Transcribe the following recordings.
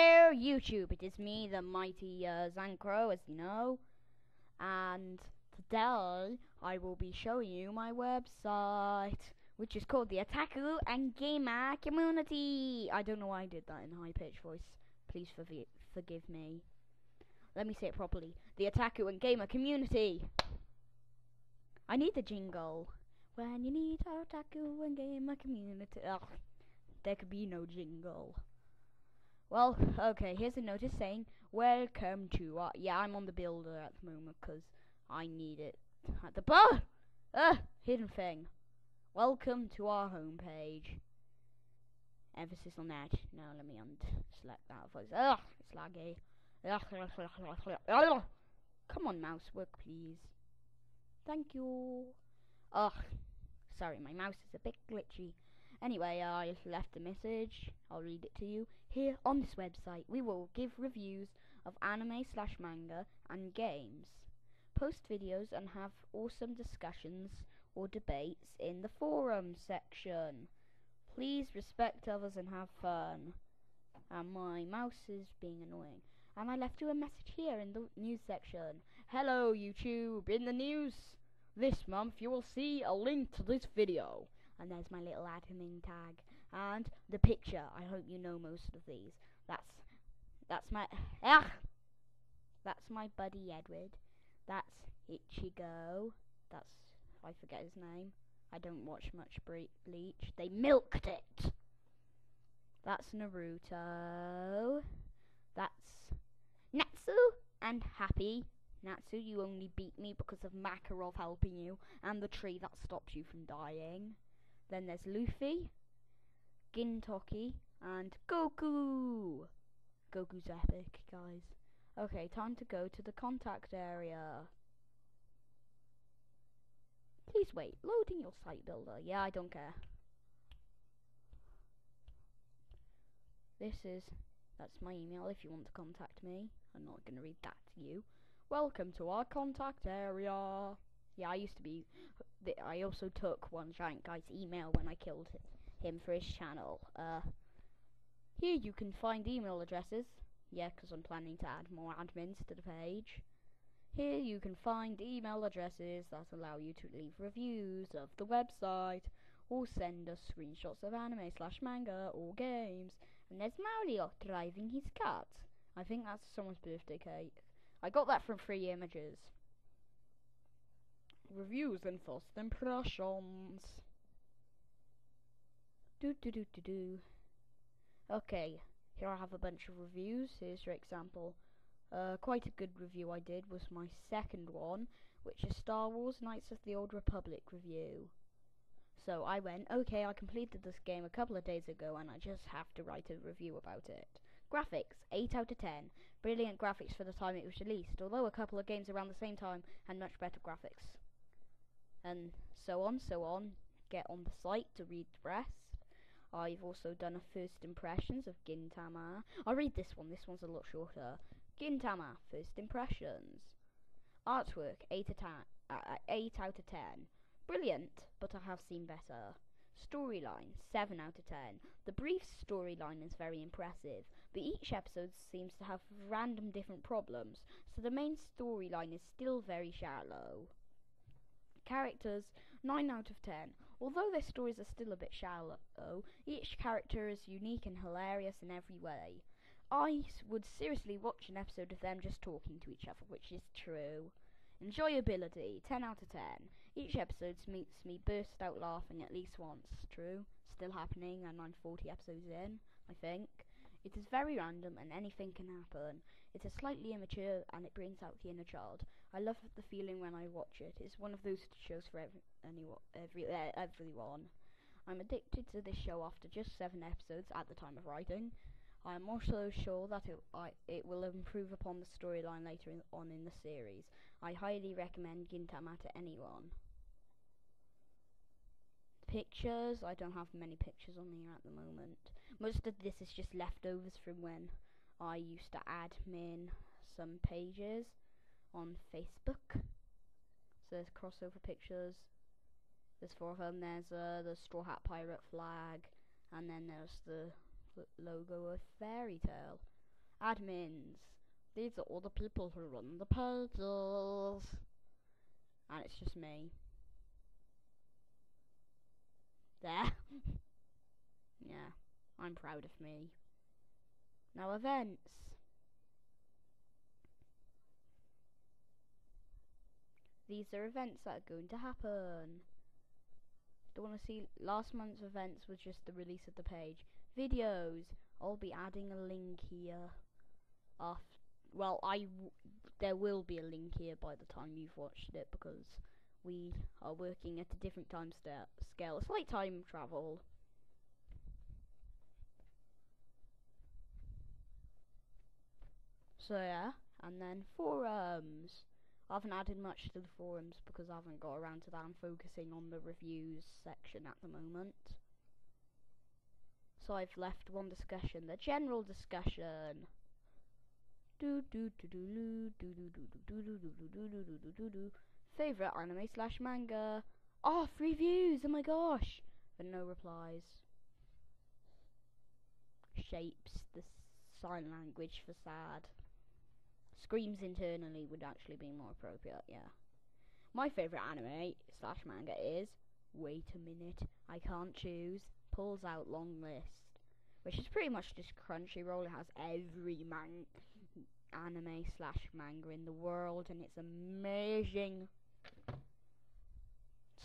YouTube. It is me, the mighty uh, Zancro, as you know. And today I will be showing you my website, which is called the Otaku and Gamer Community. I don't know why I did that in high pitched voice. Please forgi- forgive me. Let me say it properly. The Otaku and Gamer Community. I need the jingle. When you need Otaku and Gamer Community. Ugh, there could be no jingle. Well, okay, here's a notice saying, Welcome to our. Yeah, I'm on the builder at the moment because I need it at the bar! Ah! Hidden thing. Welcome to our homepage. Emphasis on that. No, let me unselect that voice. Ugh, it's laggy. Ugh. Come on, mouse, work please. Thank you. Ugh. Sorry, my mouse is a bit glitchy. Anyway, I left a message. I'll read it to you. Here on this website, we will give reviews of anime slash manga and games, post videos, and have awesome discussions or debates in the forum section. Please respect others and have fun. And my mouse is being annoying. And I left you a message here in the news section. Hello, YouTube. In the news this month, you will see a link to this video and there's my little admin tag and the picture. I hope you know most of these. That's that's my ah, that's my buddy Edward. That's Ichigo. That's I forget his name. I don't watch much Bleach. They milked it. That's Naruto. That's Natsu and Happy. Natsu, you only beat me because of Makarov helping you and the tree that stops you from dying. Then there's Luffy, Gintoki, and Goku. Goku's epic, guys. Okay, time to go to the contact area. Please wait, loading your site builder. Yeah, I don't care. This is, that's my email if you want to contact me. I'm not going to read that to you. Welcome to our contact area. Yeah, I used to be. I also took one giant guy's email when I killed him for his channel. Uh, here you can find email addresses. Yeah, because I'm planning to add more admins to the page. Here you can find email addresses that allow you to leave reviews of the website or send us screenshots of anime slash manga or games. And there's Mario driving his cat. I think that's someone's birthday cake. I got that from free images reviews and first impressions. Do do do do do. Okay, here I have a bunch of reviews. Here's your example. Uh, quite a good review I did was my second one, which is Star Wars Knights of the Old Republic review. So I went, okay, I completed this game a couple of days ago and I just have to write a review about it. Graphics, 8 out of 10. Brilliant graphics for the time it was released, although a couple of games around the same time had much better graphics and so on, so on. Get on the site to read the rest. I've also done a first impressions of Gintama. I'll read this one, this one's a lot shorter. Gintama, first impressions. Artwork, 8, uh, 8 out of 10. Brilliant, but I have seen better. Storyline, 7 out of 10. The brief storyline is very impressive, but each episode seems to have random different problems, so the main storyline is still very shallow. Characters 9 out of 10. Although their stories are still a bit shallow, each character is unique and hilarious in every way. I would seriously watch an episode of them just talking to each other, which is true. Enjoyability 10 out of 10. Each episode makes me burst out laughing at least once. True. Still happening, and I'm 40 episodes in, I think. It is very random and anything can happen. It is slightly immature and it brings out the inner child. I love the feeling when I watch it. It's one of those shows for every, anyone, every, uh, everyone. I'm addicted to this show after just seven episodes at the time of writing. I am also sure that it, I, it will improve upon the storyline later in, on in the series. I highly recommend Gintama to anyone. Pictures, I don't have many pictures on here at the moment. Most of this is just leftovers from when I used to admin some pages on Facebook. So there's crossover pictures. There's four of them. There's uh, the Straw Hat Pirate flag, and then there's the logo of Fairy Tail. admins. These are all the people who run the pages. And it's just me. There. yeah, I'm proud of me. Now events. These are events that are going to happen. Don't want to see last month's events was just the release of the page. Videos. I'll be adding a link here. After, well, I there will be a link here by the time you've watched it because we are working at a different time scale. It's like time travel. So yeah, and then forums. I haven't added much to the forums because I haven't got around to that. I'm focusing on the reviews section at the moment. So I've left one discussion, the general discussion. Do do do do do do do do do do do do do do do do do Favorite anime slash manga. Oh, three views! Oh my gosh! But no replies. Shapes the sign language for sad. Screams internally would actually be more appropriate, yeah. My favourite anime slash manga is Wait a minute, I can't choose. Pulls out long list. Which is pretty much just Crunchyroll. It has every man anime slash manga in the world and it's amazing.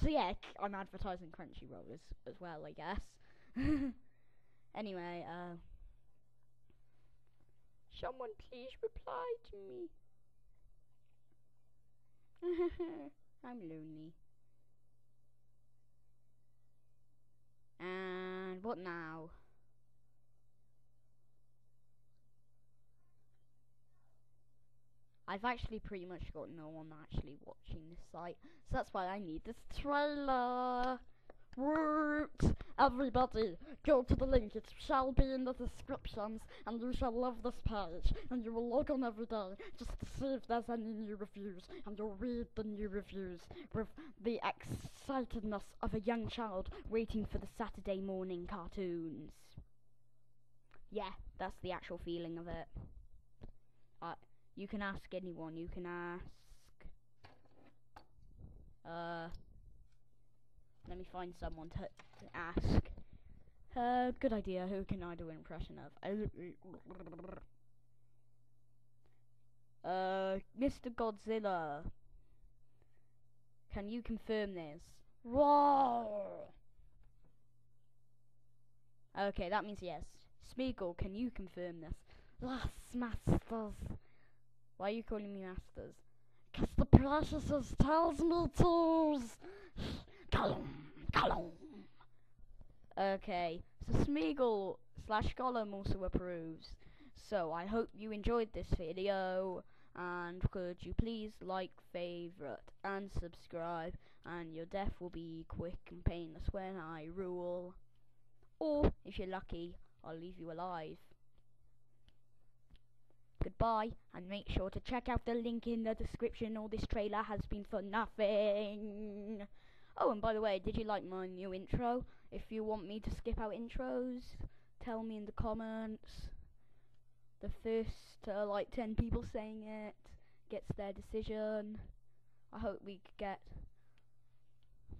So yeah, I'm advertising Crunchyroll as, as well, I guess. anyway, uh Someone please reply to me. I'm lonely. And what now? I've actually pretty much got no one actually watching this site, so that's why I need this trailer. Root! Everybody, go to the link, it shall be in the descriptions, and you shall love this page, and you will log on every day, just to see if there's any new reviews, and you'll read the new reviews with the excitedness of a young child waiting for the Saturday morning cartoons. Yeah, that's the actual feeling of it. You can ask anyone, you can ask... Uh... Let me find someone to, to ask. Uh, good idea. Who can I do an impression of? Uh, Mr. Godzilla. Can you confirm this? Roar! Okay, that means yes. Smeagol, can you confirm this? Yes, masters. Why are you calling me masters? Cause the precious tells me to. Gollum, Gollum. Okay, so Smeagol slash Gollum also approves. So I hope you enjoyed this video and could you please like, favorite and subscribe and your death will be quick and painless when I rule. Or if you're lucky, I'll leave you alive. Goodbye and make sure to check out the link in the description All this trailer has been for nothing. Oh, and by the way, did you like my new intro? If you want me to skip out intros, tell me in the comments. The first, uh, like, 10 people saying it gets their decision. I hope we get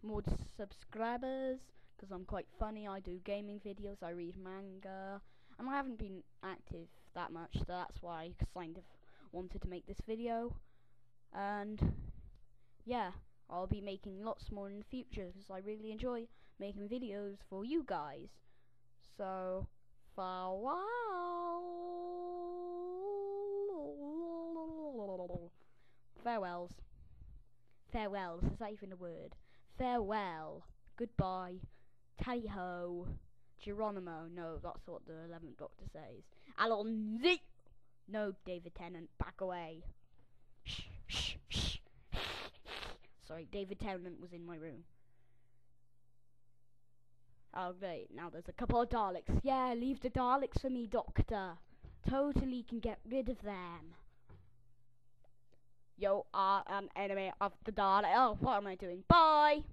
more subscribers, because I'm quite funny. I do gaming videos, I read manga, and I haven't been active that much, so that's why I kind of wanted to make this video. And, yeah. I'll be making lots more in the future because I really enjoy making videos for you guys. So, farewell. Farewells. Farewells, is that even a word? Farewell. Goodbye. Tally ho. Geronimo. No, that's what the 11th Doctor says. Allons-y! No, David Tennant, back away. Shh, shh, shh. Sorry, David Tennant was in my room. Oh great, now there's a couple of Daleks. Yeah, leave the Daleks for me, Doctor. Totally can get rid of them. Yo, are an enemy of the Dalek. Oh, what am I doing? Bye!